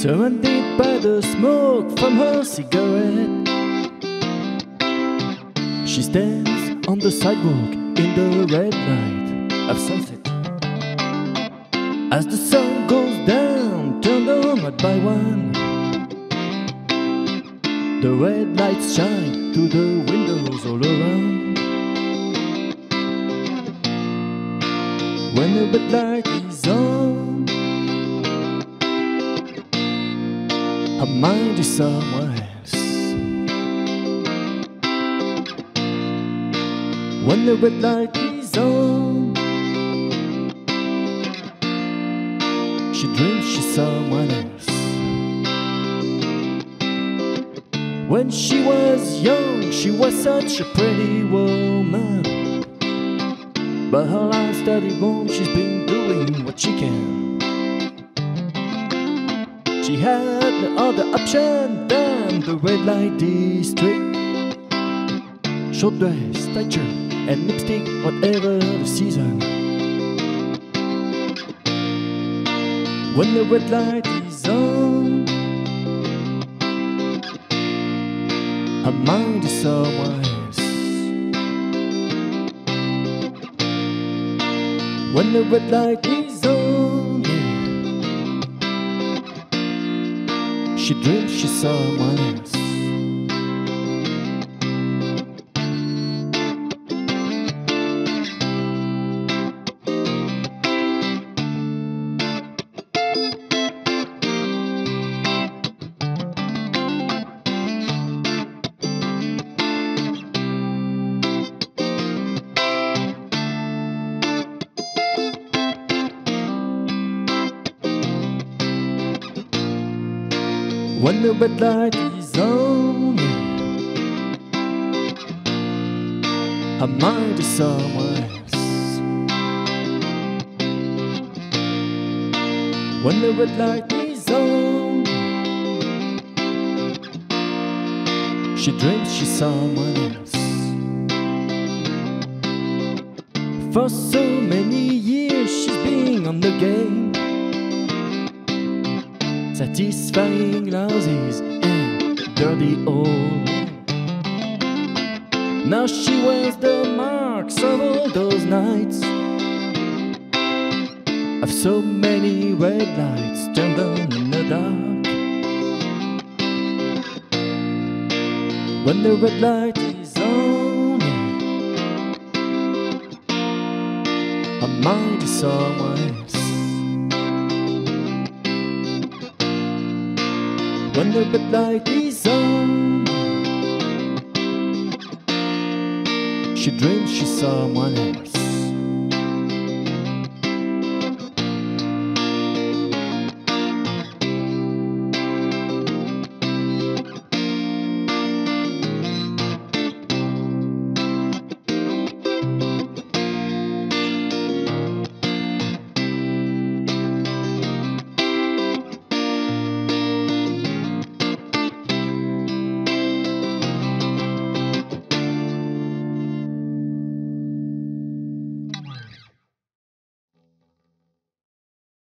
surrounded by the smoke from her cigarette. She stands on the sidewalk in the red light of sunset. As the sun goes down, turned on one by one, the red lights shine through the windows all around. When the red light her mind is somewhere else. When the red light is on, she dreams she's someone else. When she was young, she was such a pretty woman. But her life started wrong, she's been doing what she can. She had no other option than the red light district. Short dress, tight shirt, and lipstick, whatever the season. When the red light is on, her mind is somewhere. When the red light is she dreams she's someone else. When the red light is on, mind is somewhere else. When the red light is on, she dreams she's someone else. For so many years, satisfying louses and dirty old. Now she wears the marks of all those nights of so many red lights turned on in the dark. When the red light is on, her mind is somewhere when the red light is on. She dreams she's someone else.